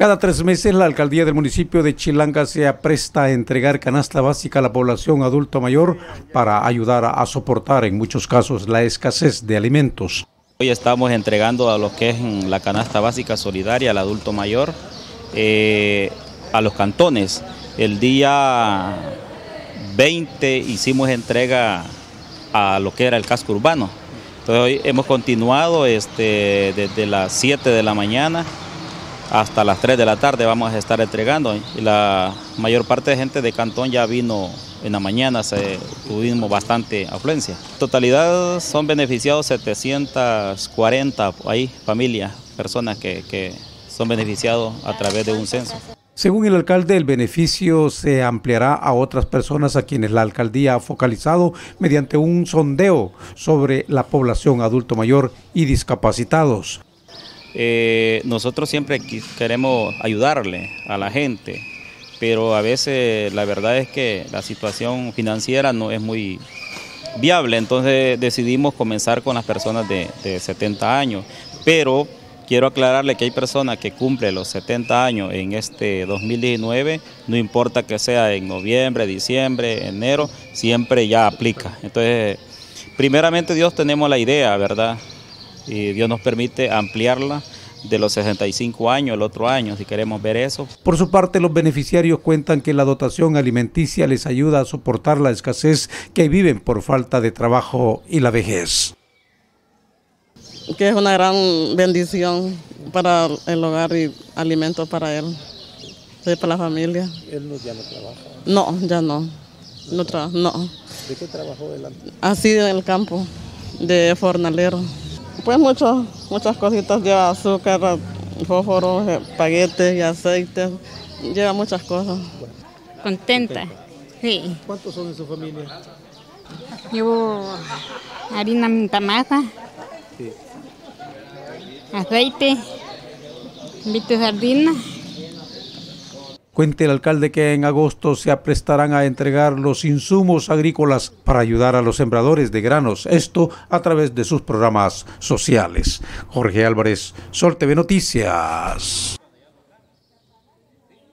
Cada tres meses la alcaldía del municipio de Chilanga se apresta a entregar canasta básica a la población adulto mayor para ayudar a soportar en muchos casos la escasez de alimentos. Hoy estamos entregando a lo que es la canasta básica solidaria al adulto mayor, eh, a los cantones. El día 20 hicimos entrega a lo que era el casco urbano. Entonces hoy hemos continuado este, desde las 7 de la mañana hasta las 3 de la tarde vamos a estar entregando y la mayor parte de gente de Cantón ya vino en la mañana, se, tuvimos bastante afluencia. En totalidad son beneficiados 740 ahí, familias, personas que, que son beneficiados a través de un censo. Según el alcalde, el beneficio se ampliará a otras personas a quienes la alcaldía ha focalizado mediante un sondeo sobre la población adulto mayor y discapacitados. Eh, nosotros siempre queremos ayudarle a la gente, pero a veces la verdad es que la situación financiera no es muy viable, entonces decidimos comenzar con las personas de, 70 años, pero quiero aclararle que hay personas que cumplen los 70 años en este 2019, no importa que sea en noviembre, diciembre, enero, siempre ya aplica. Entonces, primeramente Dios tenemos la idea, ¿verdad? Y Dios nos permite ampliarla de los 65 años el otro año, si queremos ver eso. Por su parte, los beneficiarios cuentan que la dotación alimenticia les ayuda a soportar la escasez que viven por falta de trabajo y la vejez. Que es una gran bendición para el hogar y alimento para él, para la familia. ¿Él no, ya no trabaja? No, ya no. No, no. ¿De qué trabajó él antes? Así en el campo, de fornalero. Pues muchas muchas cositas, lleva azúcar, fósforos, paquetes y aceites, lleva muchas cosas. Contenta, sí. ¿Cuántos son en su familia? Llevo harina masa, sí. aceite, viste sardina. Cuente el alcalde que en agosto se aprestarán a entregar los insumos agrícolas para ayudar a los sembradores de granos, esto a través de sus programas sociales. Jorge Álvarez, Sol TV Noticias.